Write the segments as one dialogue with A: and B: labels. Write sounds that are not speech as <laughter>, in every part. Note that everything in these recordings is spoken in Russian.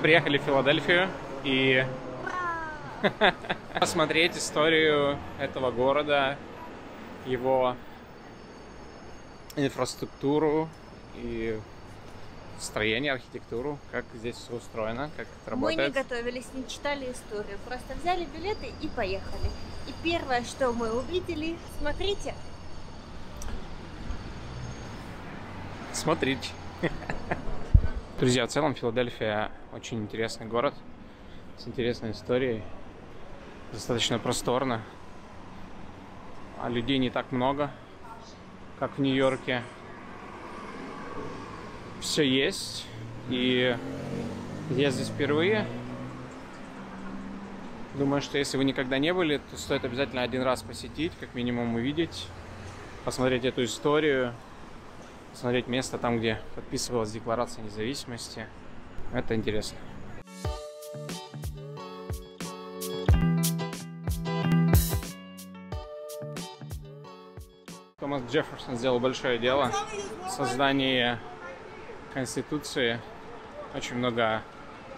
A: Мы приехали в Филадельфию и <laughs> посмотреть историю этого города, его инфраструктуру и строение, архитектуру, как здесь все устроено, как это
B: Мы
A: работает.
B: не готовились, не читали историю, просто взяли билеты и поехали. И первое, что мы увидели, смотрите,
A: Смотрите. <laughs> Друзья, в целом Филадельфия очень интересный город с интересной историей. Достаточно просторно. А людей не так много, как в Нью-Йорке. Все есть. И я здесь впервые. Думаю, что если вы никогда не были, то стоит обязательно один раз посетить, как минимум увидеть, посмотреть эту историю, посмотреть место там, где подписывалась Декларация независимости. Это интересно. Томас Джефферсон сделал большое дело в создании Конституции. Очень много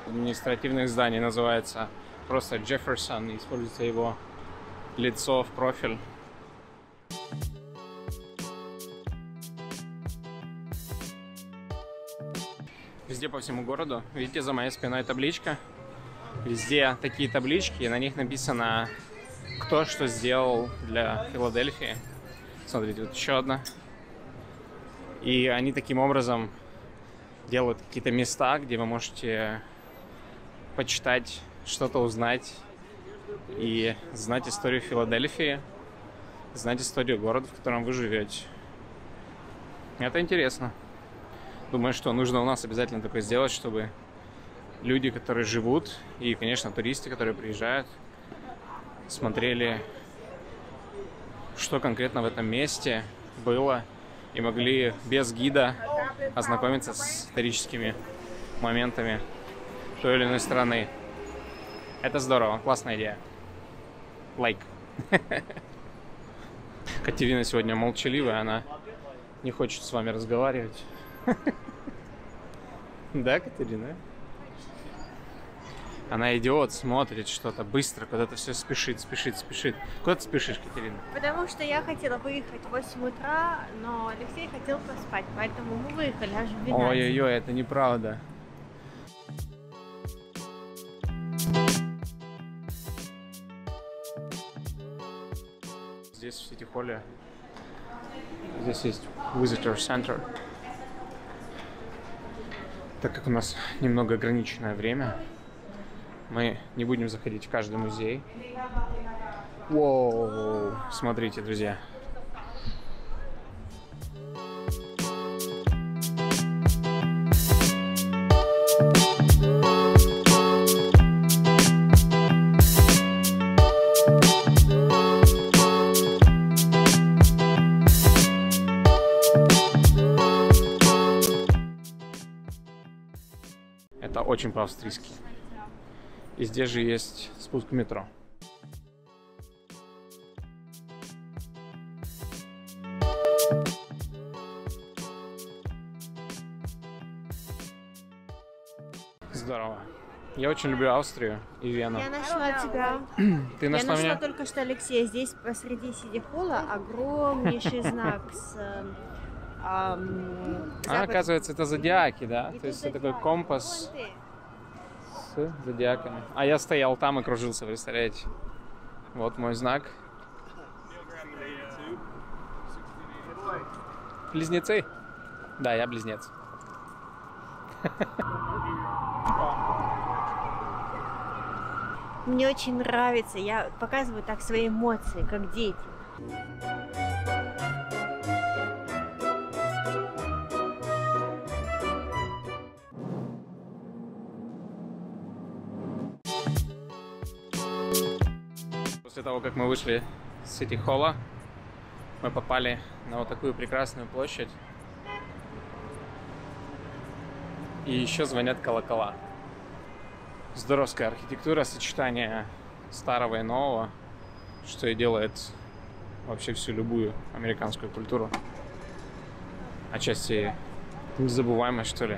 A: административных зданий называется просто Джефферсон, используется его лицо в профиль. Везде по всему городу. Видите, за моей спиной табличка. Везде такие таблички, и на них написано, кто что сделал для Филадельфии. Смотрите, вот еще одна. И они таким образом делают какие-то места, где вы можете почитать, что-то узнать и знать историю Филадельфии, знать историю города, в котором вы живете. Это интересно. Думаю, что нужно у нас обязательно такое сделать, чтобы люди, которые живут, и, конечно, туристы, которые приезжают, смотрели, что конкретно в этом месте было, и могли без гида ознакомиться с историческими моментами той или иной страны. Это здорово, классная идея. Лайк. <laughs> Катерина сегодня молчаливая, она не хочет с вами разговаривать. <laughs> Да, Катерина? Она идет, смотрит что-то быстро, куда-то все спешит, спешит, спешит. Куда ты спешишь, Катерина?
B: потому что я хотела выехать в 8 утра, но Алексей хотел поспать, поэтому мы выехали аж в 12.
A: Ой-ой-ой, это неправда. Здесь в Сити-холле здесь есть Visitor Center. Так как у нас немного ограниченное время, мы не будем заходить в каждый музей. Воу, смотрите, друзья. Очень по-австрийски. И здесь же есть спуск в метро. Здорово. Я очень люблю Австрию и Вену.
B: Я нашла тебя. <clears throat>
A: Ты
B: Я
A: нашла
B: нашла
A: меня?
B: только что Алексея. Здесь посреди сиди-холла огромнейший <laughs> знак с... эм,
A: А, оказывается, это зодиаки, да?
B: И
A: То есть это такой компас
B: Вон ты.
A: Зодиаками. А я стоял там и кружился, представляете? Вот мой знак. Близнецы? Да, я близнец.
B: Мне очень нравится. Я показываю так свои эмоции, как дети.
A: После того, как мы вышли с Сити Холла, мы попали на вот такую прекрасную площадь. И еще звонят колокола. Здоровская архитектура, сочетание старого и нового, что и делает вообще всю любую американскую культуру. Отчасти незабываемой, что ли.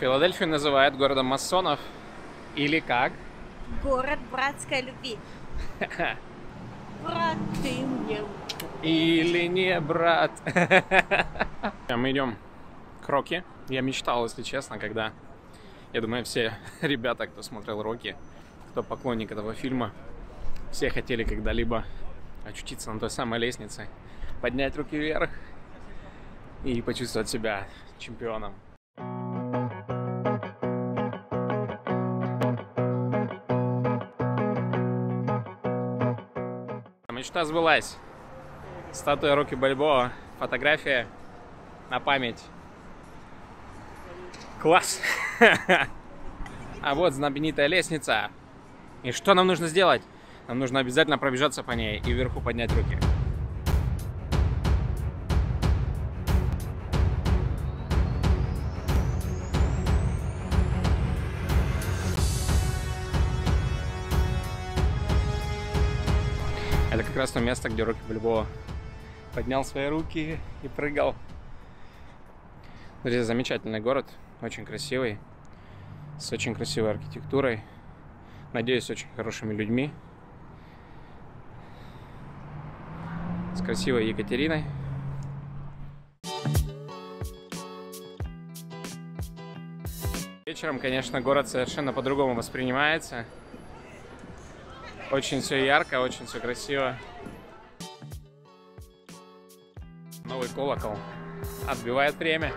A: Филадельфию называют городом масонов. Или как?
B: Город братской любви. <laughs> Брат, ты мне.
A: Или не брат. <laughs> Мы идем к Рокки. Я мечтал, если честно, когда... Я думаю, все <laughs> ребята, кто смотрел Рокки, кто поклонник этого фильма, все хотели когда-либо очутиться на той самой лестнице, поднять руки вверх и почувствовать себя чемпионом. Мечта сбылась. Статуя Рокки Бальбоа. Фотография на память. Класс! <laughs> А вот знаменитая лестница. И что нам нужно сделать? Нам нужно обязательно пробежаться по ней и вверху поднять руки. То место, где Рокки Бальбоа поднял свои руки и прыгал. Друзья, замечательный город, очень красивый, с очень красивой архитектурой. Надеюсь, очень хорошими людьми. С красивой Екатериной. Вечером, конечно, город совершенно по-другому воспринимается. Очень все ярко, очень все красиво. Новый колокол отбивает время.